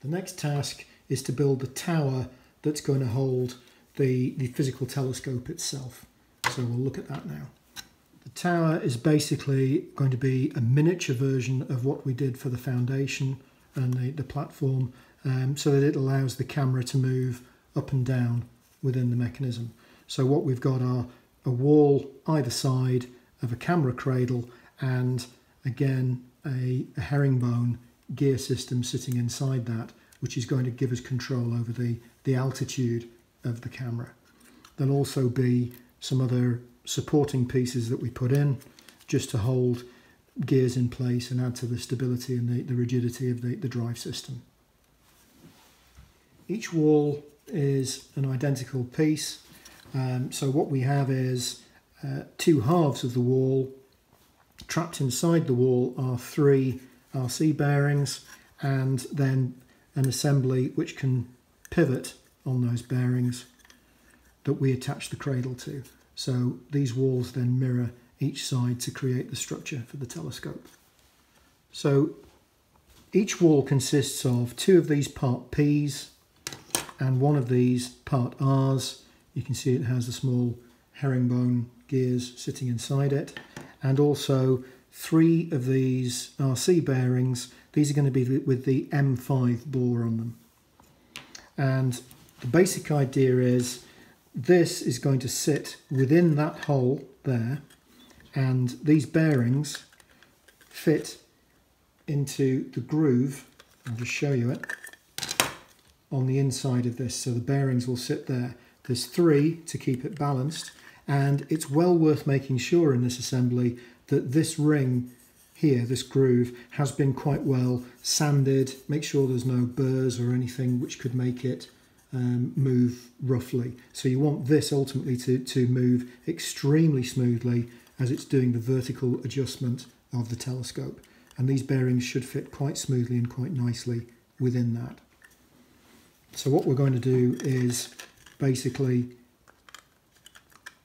The next task is to build the tower that's going to hold the, the physical telescope itself. So we'll look at that now. The tower is basically going to be a miniature version of what we did for the foundation and the, the platform um, so that it allows the camera to move up and down within the mechanism. So what we've got are a wall either side of a camera cradle and again a, a herringbone gear system sitting inside that which is going to give us control over the, the altitude of the camera. There'll also be some other supporting pieces that we put in just to hold gears in place and add to the stability and the, the rigidity of the, the drive system. Each wall is an identical piece. Um, so what we have is uh, two halves of the wall. Trapped inside the wall are three RC bearings and then an assembly which can pivot on those bearings that we attach the cradle to. So these walls then mirror each side to create the structure for the telescope. So each wall consists of two of these part Ps and one of these part Rs. You can see it has a small herringbone gears sitting inside it and also three of these RC bearings. These are going to be with the M5 bore on them. And the basic idea is this is going to sit within that hole there and these bearings fit into the groove I'll just show you it on the inside of this so the bearings will sit there there's three to keep it balanced and it's well worth making sure in this assembly that this ring here, this groove, has been quite well sanded. Make sure there's no burrs or anything which could make it um, move roughly. So you want this ultimately to, to move extremely smoothly as it's doing the vertical adjustment of the telescope. And these bearings should fit quite smoothly and quite nicely within that. So what we're going to do is basically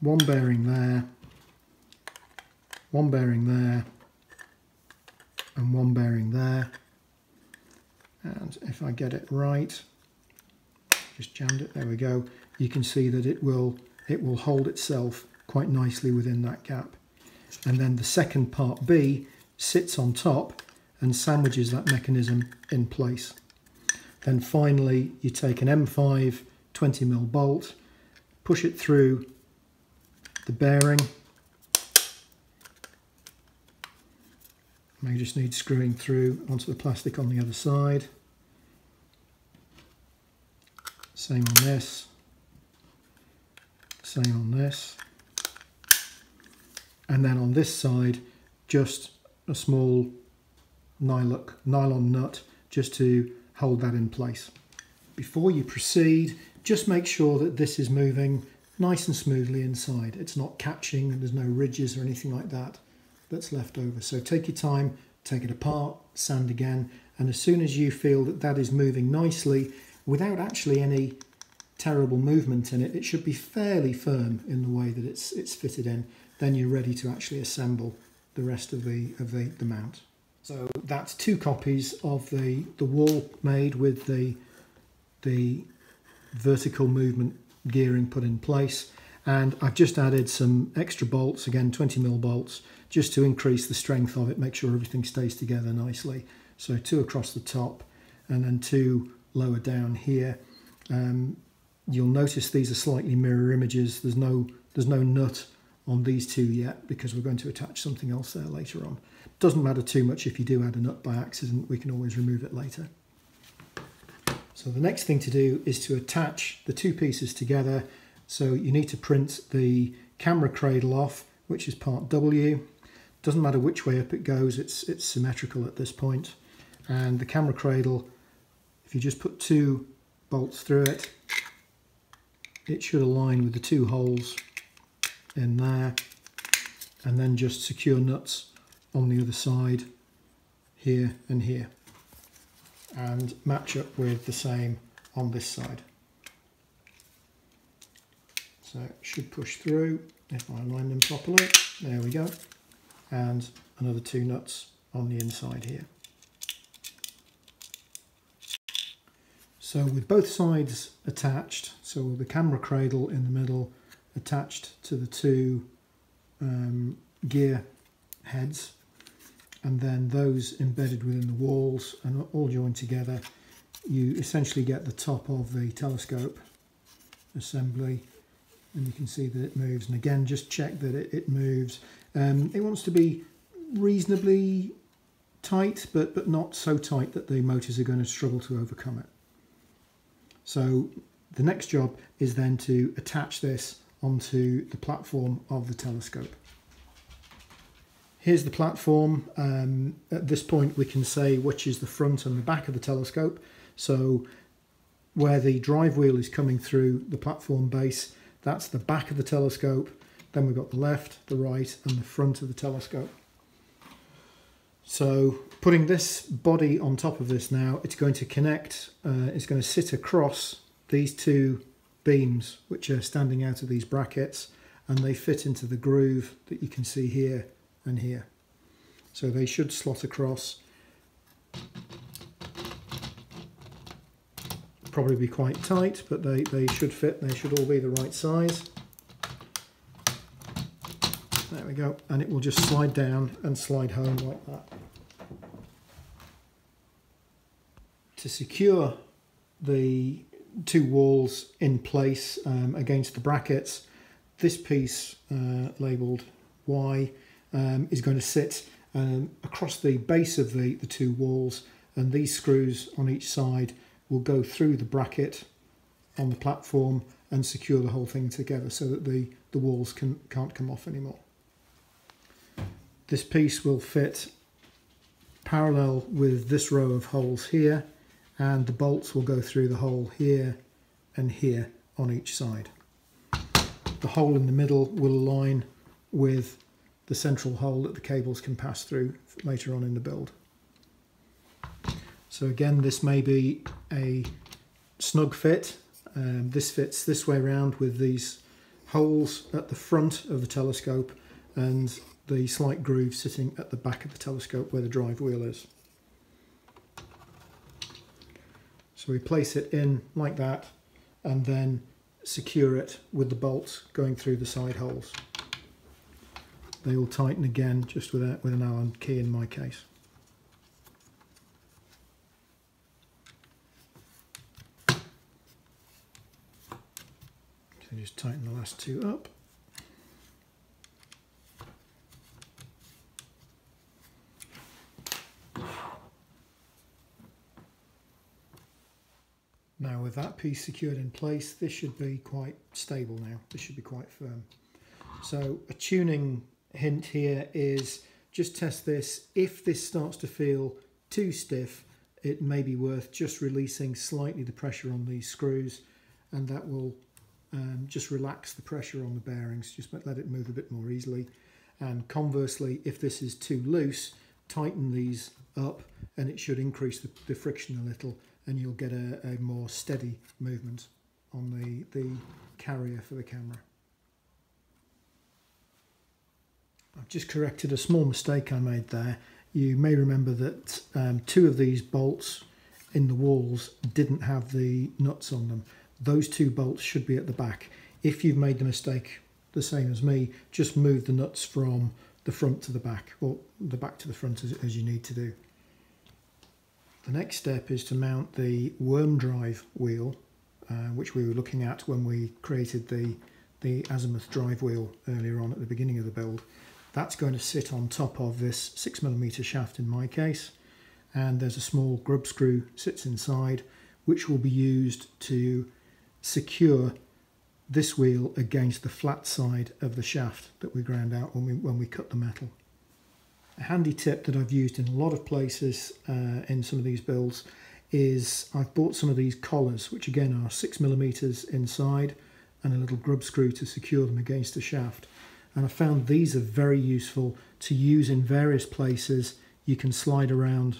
one bearing there, one bearing there, and one bearing there. And if I get it right, just jammed it, there we go. You can see that it will, it will hold itself quite nicely within that gap. And then the second part B sits on top and sandwiches that mechanism in place. Then finally, you take an M5 20mm bolt, push it through the bearing. May just need screwing through onto the plastic on the other side. Same on this. Same on this. And then on this side, just a small nylon, nylon nut just to hold that in place. Before you proceed, just make sure that this is moving nice and smoothly inside. It's not catching there's no ridges or anything like that that's left over. So take your time, take it apart, sand again, and as soon as you feel that that is moving nicely without actually any terrible movement in it, it should be fairly firm in the way that it's it's fitted in. Then you're ready to actually assemble the rest of the of the, the mount. So that's two copies of the the wall made with the the vertical movement gearing put in place and I've just added some extra bolts again 20 mil bolts just to increase the strength of it make sure everything stays together nicely. So two across the top and then two lower down here. Um, you'll notice these are slightly mirror images. There's no there's no nut on these two yet because we're going to attach something else there later on. Doesn't matter too much if you do add a nut by accident we can always remove it later. So the next thing to do is to attach the two pieces together. So you need to print the camera cradle off, which is part W. Doesn't matter which way up it goes, it's, it's symmetrical at this point. And the camera cradle, if you just put two bolts through it, it should align with the two holes in there. And then just secure nuts on the other side, here and here and match up with the same on this side. So it should push through if I align them properly. There we go. And another two nuts on the inside here. So with both sides attached, so the camera cradle in the middle attached to the two um, gear heads and then those embedded within the walls and all joined together you essentially get the top of the telescope assembly and you can see that it moves and again just check that it, it moves um, it wants to be reasonably tight but but not so tight that the motors are going to struggle to overcome it so the next job is then to attach this onto the platform of the telescope Here's the platform. Um, at this point we can say which is the front and the back of the telescope. So where the drive wheel is coming through the platform base, that's the back of the telescope. Then we've got the left, the right and the front of the telescope. So putting this body on top of this now, it's going to connect, uh, it's going to sit across these two beams which are standing out of these brackets and they fit into the groove that you can see here and here. So they should slot across. Probably be quite tight, but they, they should fit, they should all be the right size. There we go, and it will just slide down and slide home like that. To secure the two walls in place um, against the brackets, this piece uh, labelled Y um, is going to sit um, across the base of the, the two walls and these screws on each side will go through the bracket on the platform and secure the whole thing together so that the, the walls can, can't come off anymore. This piece will fit parallel with this row of holes here and the bolts will go through the hole here and here on each side. The hole in the middle will align with the central hole that the cables can pass through later on in the build. So again, this may be a snug fit. Um, this fits this way around with these holes at the front of the telescope and the slight groove sitting at the back of the telescope where the drive wheel is. So we place it in like that and then secure it with the bolts going through the side holes they will tighten again just with, a, with an Allen key in my case. So just tighten the last two up. Now with that piece secured in place, this should be quite stable now. This should be quite firm. So a tuning hint here is just test this. If this starts to feel too stiff, it may be worth just releasing slightly the pressure on these screws and that will um, just relax the pressure on the bearings, just let it move a bit more easily. And conversely, if this is too loose, tighten these up and it should increase the, the friction a little and you'll get a, a more steady movement on the, the carrier for the camera. I've just corrected a small mistake I made there. You may remember that um, two of these bolts in the walls didn't have the nuts on them. Those two bolts should be at the back. If you've made the mistake the same as me, just move the nuts from the front to the back, or the back to the front as, as you need to do. The next step is to mount the worm drive wheel, uh, which we were looking at when we created the, the azimuth drive wheel earlier on at the beginning of the build. That's going to sit on top of this 6mm shaft in my case and there's a small grub screw sits inside which will be used to secure this wheel against the flat side of the shaft that we ground out when we, when we cut the metal. A handy tip that I've used in a lot of places uh, in some of these builds is I've bought some of these collars which again are six millimeters inside and a little grub screw to secure them against the shaft and I found these are very useful to use in various places. You can slide around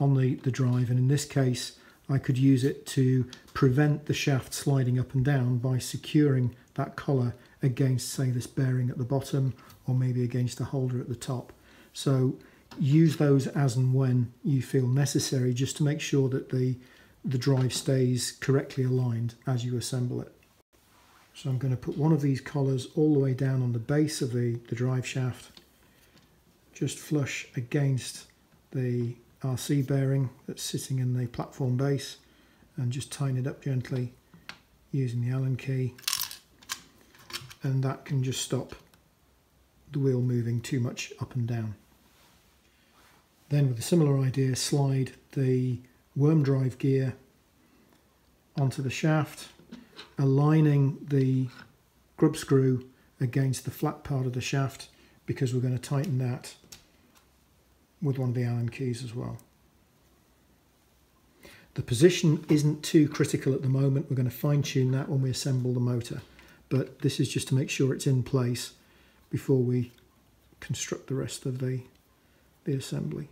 on the, the drive and in this case I could use it to prevent the shaft sliding up and down by securing that collar against say this bearing at the bottom or maybe against a holder at the top. So use those as and when you feel necessary just to make sure that the the drive stays correctly aligned as you assemble it. So I'm going to put one of these collars all the way down on the base of the, the drive shaft, just flush against the RC bearing that's sitting in the platform base and just tighten it up gently using the Allen key and that can just stop the wheel moving too much up and down. Then with a similar idea slide the worm drive gear onto the shaft aligning the grub screw against the flat part of the shaft because we're going to tighten that with one of the Allen keys as well. The position isn't too critical at the moment. We're going to fine tune that when we assemble the motor. But this is just to make sure it's in place before we construct the rest of the, the assembly.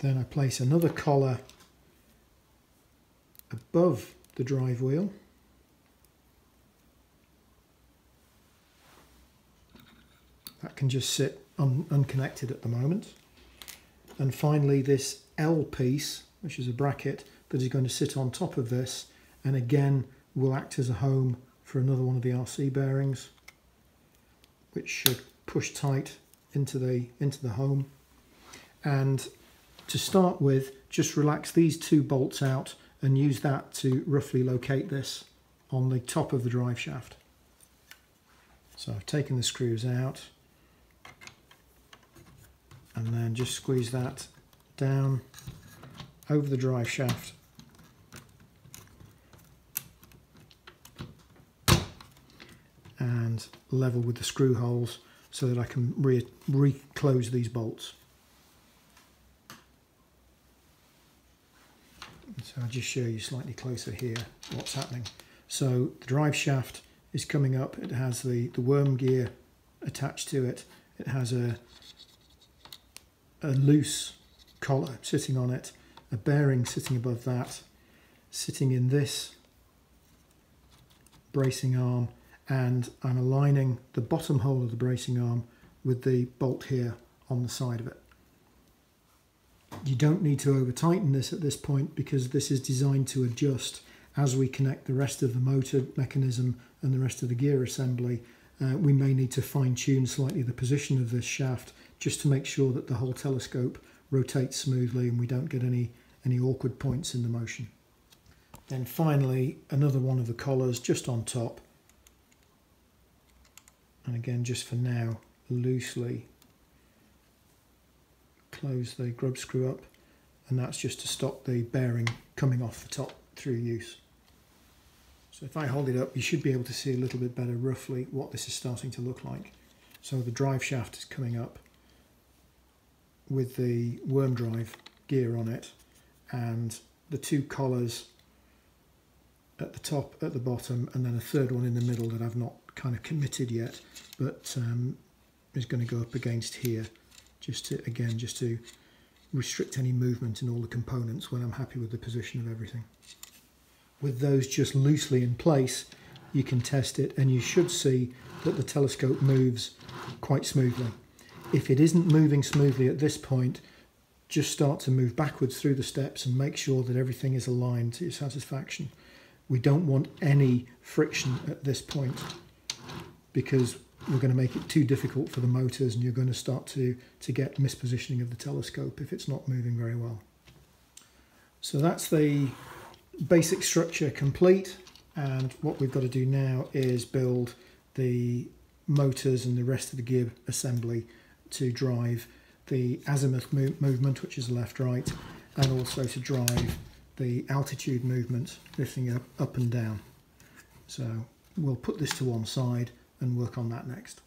Then I place another collar above the drive wheel. That can just sit un unconnected at the moment. And finally this L piece, which is a bracket, that is going to sit on top of this and again will act as a home for another one of the RC bearings which should push tight into the into the home. And to start with just relax these two bolts out and use that to roughly locate this on the top of the drive shaft. So I've taken the screws out and then just squeeze that down over the drive shaft and level with the screw holes so that I can re-close re these bolts. So I'll just show you slightly closer here what's happening. So the drive shaft is coming up, it has the, the worm gear attached to it, it has a, a loose collar sitting on it, a bearing sitting above that, sitting in this bracing arm and I'm aligning the bottom hole of the bracing arm with the bolt here on the side of it. You don't need to over tighten this at this point because this is designed to adjust as we connect the rest of the motor mechanism and the rest of the gear assembly. Uh, we may need to fine tune slightly the position of this shaft just to make sure that the whole telescope rotates smoothly and we don't get any, any awkward points in the motion. Then finally, another one of the collars just on top and again just for now loosely close the grub screw up and that's just to stop the bearing coming off the top through use. So if I hold it up you should be able to see a little bit better roughly what this is starting to look like. So the drive shaft is coming up with the worm drive gear on it and the two collars at the top, at the bottom and then a third one in the middle that I've not kind of committed yet, but um, is going to go up against here, just to, again, just to restrict any movement in all the components when I'm happy with the position of everything. With those just loosely in place, you can test it and you should see that the telescope moves quite smoothly. If it isn't moving smoothly at this point, just start to move backwards through the steps and make sure that everything is aligned to your satisfaction. We don't want any friction at this point because we're going to make it too difficult for the motors and you're going to start to, to get mispositioning of the telescope if it's not moving very well. So that's the basic structure complete and what we've got to do now is build the motors and the rest of the gear assembly to drive the azimuth mo movement which is left right and also to drive the altitude movement lifting up, up and down. So we'll put this to one side and work on that next.